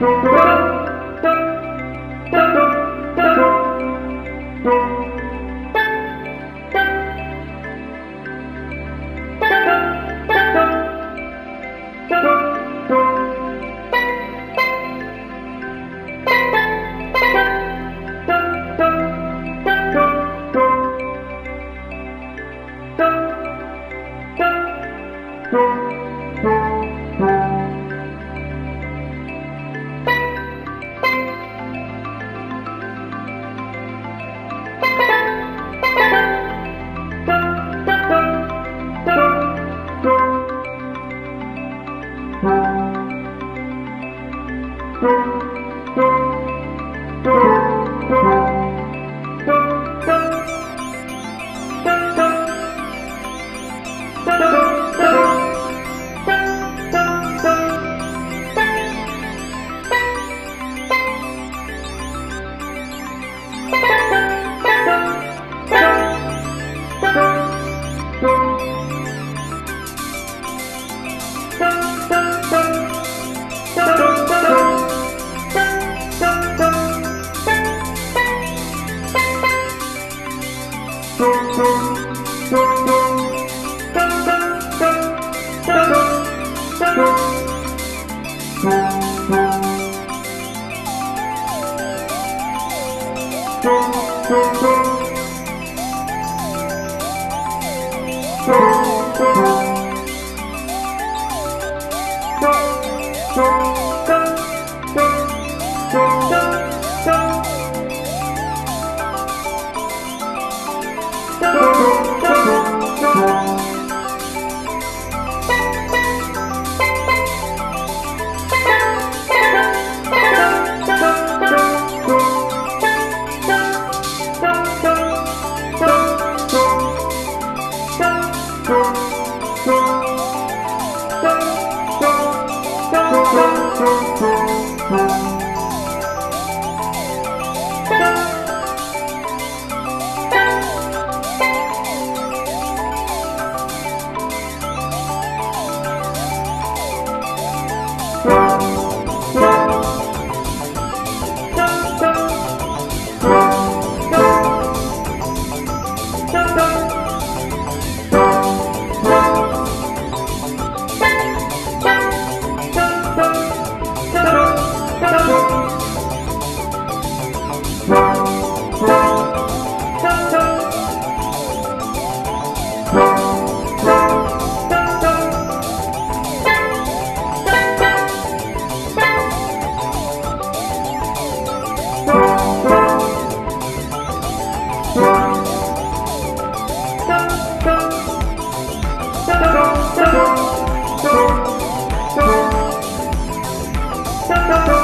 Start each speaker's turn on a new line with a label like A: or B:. A: Thank you. Thank you. you.